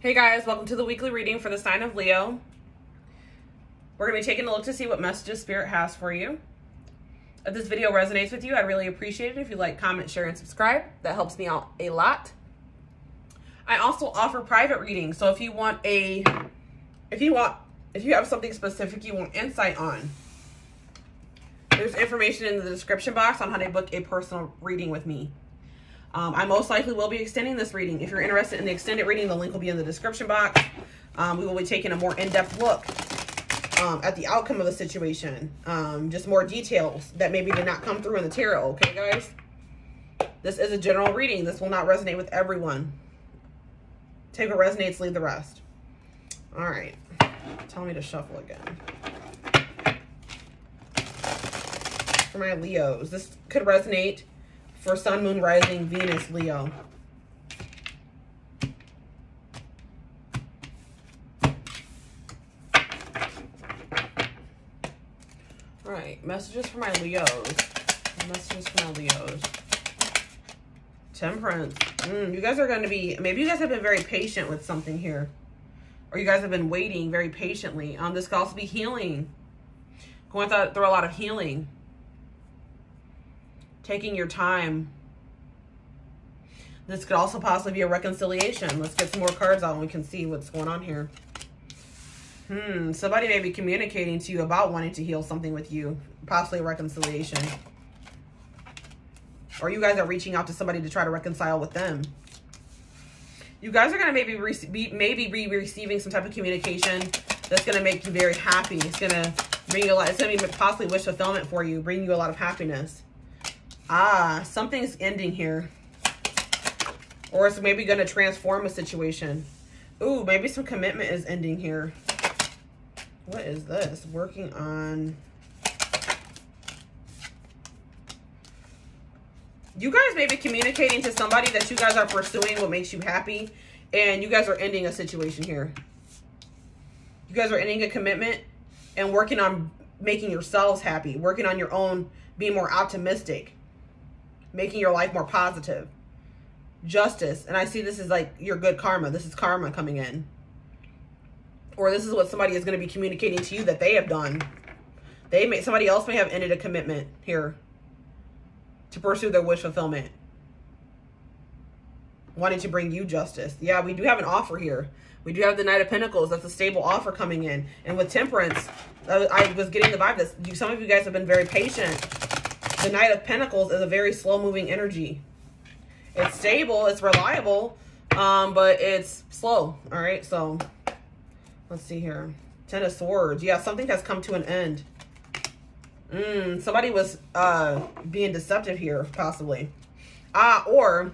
Hey guys, welcome to the weekly reading for the sign of Leo. We're going to be taking a look to see what messages Spirit has for you. If this video resonates with you, I'd really appreciate it if you like, comment, share, and subscribe. That helps me out a lot. I also offer private readings, so if you want a, if you want, if you have something specific you want insight on, there's information in the description box on how to book a personal reading with me. Um, I most likely will be extending this reading. If you're interested in the extended reading, the link will be in the description box. Um, we will be taking a more in-depth look um, at the outcome of the situation. Um, just more details that maybe did not come through in the tarot. Okay, guys? This is a general reading. This will not resonate with everyone. Take what resonates, leave the rest. All right. Tell me to shuffle again. For my Leos, this could resonate for Sun, Moon, Rising, Venus, Leo. All right, messages for my Leos. Messages for my Leos. Temperance. Mm, you guys are going to be, maybe you guys have been very patient with something here. Or you guys have been waiting very patiently. Um, This could also be healing. Going through a lot of healing taking your time. This could also possibly be a reconciliation. Let's get some more cards out and we can see what's going on here. Hmm, somebody may be communicating to you about wanting to heal something with you, possibly a reconciliation. Or you guys are reaching out to somebody to try to reconcile with them. You guys are going to maybe be, maybe be receiving some type of communication that's going to make you very happy. It's going to bring you a lot, it's going to be possibly wish fulfillment for you, bring you a lot of happiness. Ah, something's ending here. Or it's maybe going to transform a situation. Ooh, maybe some commitment is ending here. What is this? Working on... You guys may be communicating to somebody that you guys are pursuing what makes you happy. And you guys are ending a situation here. You guys are ending a commitment and working on making yourselves happy. Working on your own, being more optimistic making your life more positive. Justice. And I see this is like your good karma. This is karma coming in. Or this is what somebody is going to be communicating to you that they have done. They may somebody else may have ended a commitment here to pursue their wish fulfillment. Wanting to bring you justice. Yeah, we do have an offer here. We do have the Knight of Pentacles. That's a stable offer coming in. And with Temperance, uh, I was getting the vibe that some of you guys have been very patient the Knight of Pentacles is a very slow-moving energy. It's stable, it's reliable, um, but it's slow. All right, so let's see here. Ten of Swords. Yeah, something has come to an end. Mm, somebody was uh, being deceptive here, possibly. Uh, or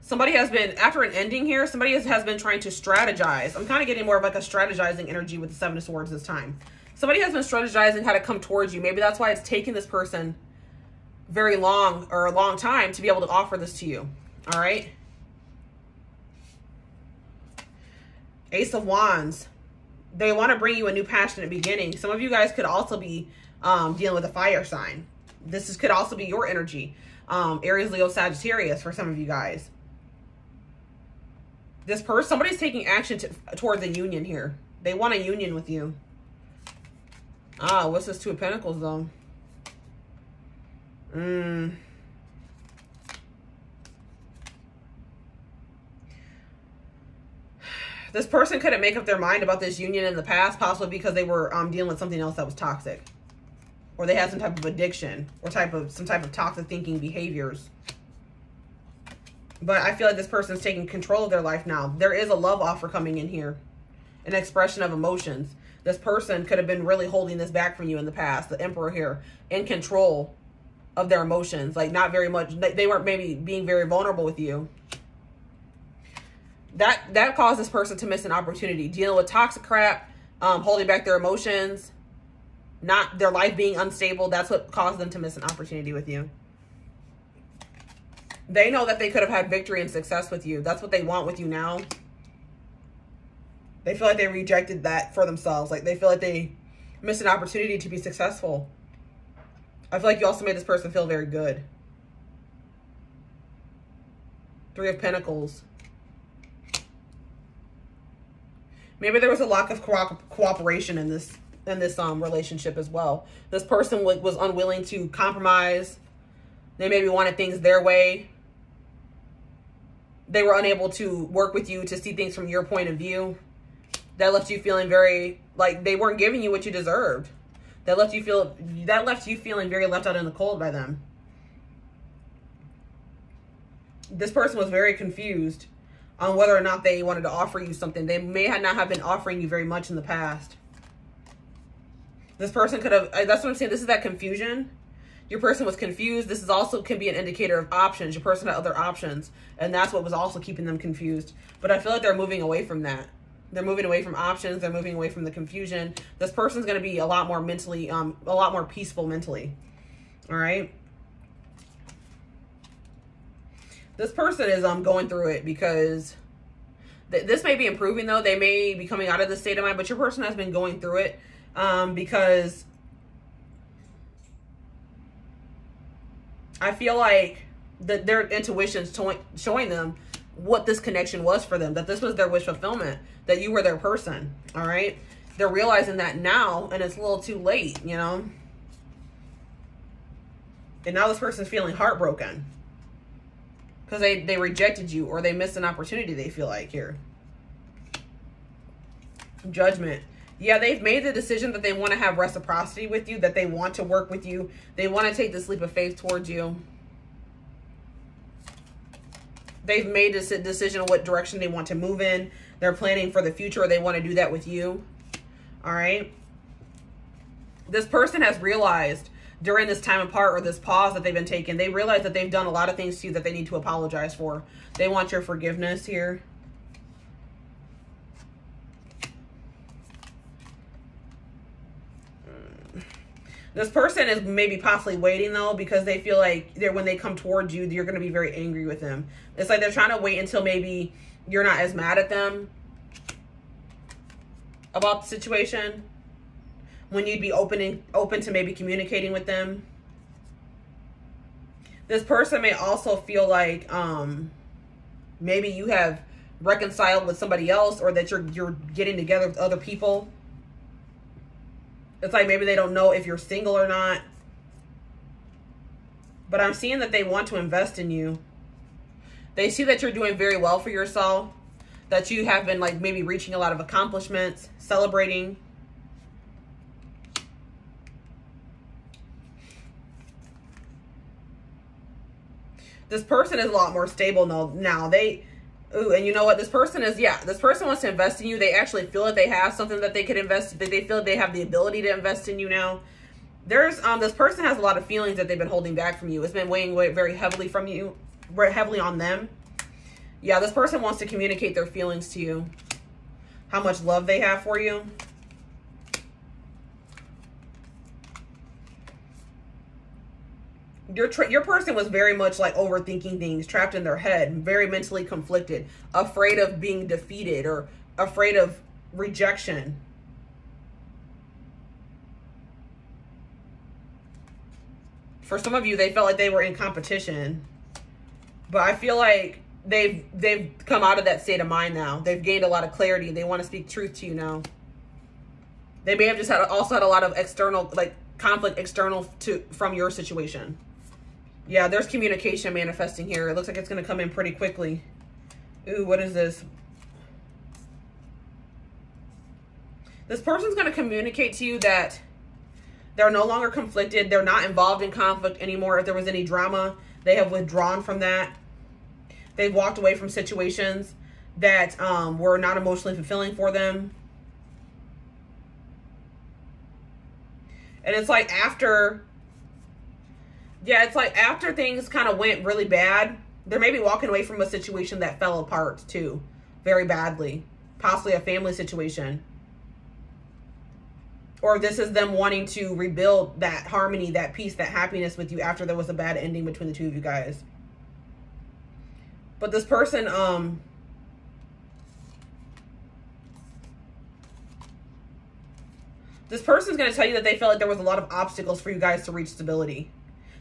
somebody has been, after an ending here, somebody has, has been trying to strategize. I'm kind of getting more of like a strategizing energy with the Seven of Swords this time somebody has been strategizing how to come towards you. Maybe that's why it's taken this person very long or a long time to be able to offer this to you. All right. Ace of Wands. They want to bring you a new passionate beginning. Some of you guys could also be um, dealing with a fire sign. This is, could also be your energy. Um, Aries, Leo, Sagittarius for some of you guys. This person, somebody's taking action to, towards a union here. They want a union with you. Ah, what's this Two of Pentacles, though? Mmm. This person couldn't make up their mind about this union in the past, possibly because they were um, dealing with something else that was toxic. Or they had some type of addiction or type of some type of toxic thinking behaviors. But I feel like this person's taking control of their life now. There is a love offer coming in here. An expression of emotions this person could have been really holding this back from you in the past, the emperor here, in control of their emotions. Like not very much, they weren't maybe being very vulnerable with you. That, that caused this person to miss an opportunity. Dealing with toxic crap, um, holding back their emotions, not their life being unstable. That's what caused them to miss an opportunity with you. They know that they could have had victory and success with you. That's what they want with you now. They feel like they rejected that for themselves. Like they feel like they missed an opportunity to be successful. I feel like you also made this person feel very good. Three of Pentacles. Maybe there was a lack of co- cooperation in this in this um relationship as well. This person was, was unwilling to compromise. They maybe wanted things their way. They were unable to work with you to see things from your point of view. That left you feeling very like they weren't giving you what you deserved. That left you feel that left you feeling very left out in the cold by them. This person was very confused on whether or not they wanted to offer you something. They may not have been offering you very much in the past. This person could have, uh, that's what I'm saying. This is that confusion. Your person was confused. This is also can be an indicator of options. Your person had other options. And that's what was also keeping them confused. But I feel like they're moving away from that. They're moving away from options. They're moving away from the confusion. This person's going to be a lot more mentally, um, a lot more peaceful mentally. All right. This person is um going through it because th this may be improving though. They may be coming out of the state of mind, but your person has been going through it um, because I feel like that their intuition's showing them what this connection was for them, that this was their wish fulfillment, that you were their person, all right? They're realizing that now, and it's a little too late, you know? And now this person's feeling heartbroken because they, they rejected you or they missed an opportunity, they feel like here. Judgment yeah, they've made the decision that they want to have reciprocity with you, that they want to work with you. They want to take this leap of faith towards you. They've made this decision on what direction they want to move in. They're planning for the future. They want to do that with you. All right. This person has realized during this time apart or this pause that they've been taking, they realize that they've done a lot of things to you that they need to apologize for. They want your forgiveness here. This person is maybe possibly waiting though because they feel like they're when they come towards you, you're gonna be very angry with them. It's like they're trying to wait until maybe you're not as mad at them about the situation. When you'd be opening open to maybe communicating with them. This person may also feel like um maybe you have reconciled with somebody else or that you're you're getting together with other people it's like maybe they don't know if you're single or not. But I'm seeing that they want to invest in you. They see that you're doing very well for yourself. That you have been like maybe reaching a lot of accomplishments, celebrating. This person is a lot more stable now. Now they Ooh, and you know what? This person is, yeah, this person wants to invest in you. They actually feel that they have something that they could invest, that they feel they have the ability to invest in you now. There's, um, this person has a lot of feelings that they've been holding back from you. It's been weighing very heavily from you, very heavily on them. Yeah, this person wants to communicate their feelings to you. How much love they have for you. Your your person was very much like overthinking things, trapped in their head, very mentally conflicted, afraid of being defeated or afraid of rejection. For some of you, they felt like they were in competition. But I feel like they've they've come out of that state of mind now. They've gained a lot of clarity. They want to speak truth to you now. They may have just had also had a lot of external like conflict external to from your situation. Yeah, there's communication manifesting here. It looks like it's going to come in pretty quickly. Ooh, what is this? This person's going to communicate to you that they're no longer conflicted. They're not involved in conflict anymore. If there was any drama, they have withdrawn from that. They've walked away from situations that um, were not emotionally fulfilling for them. And it's like after yeah, it's like after things kind of went really bad, they're maybe walking away from a situation that fell apart too, very badly. Possibly a family situation. Or this is them wanting to rebuild that harmony, that peace, that happiness with you after there was a bad ending between the two of you guys. But this person, um, this person's going to tell you that they felt like there was a lot of obstacles for you guys to reach stability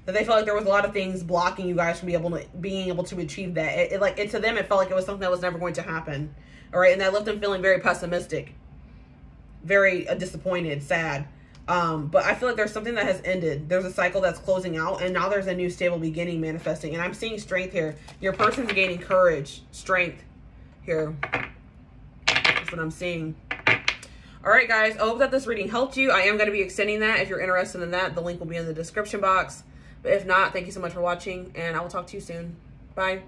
that they felt like there was a lot of things blocking you guys from being able to being able to achieve that. It, it like it to them, it felt like it was something that was never going to happen. All right, and that left them feeling very pessimistic, very uh, disappointed, sad. Um, but I feel like there's something that has ended. There's a cycle that's closing out, and now there's a new stable beginning manifesting. And I'm seeing strength here. Your person's gaining courage, strength here. That's what I'm seeing. All right, guys. I hope that this reading helped you. I am going to be extending that. If you're interested in that, the link will be in the description box. If not, thank you so much for watching, and I will talk to you soon. Bye.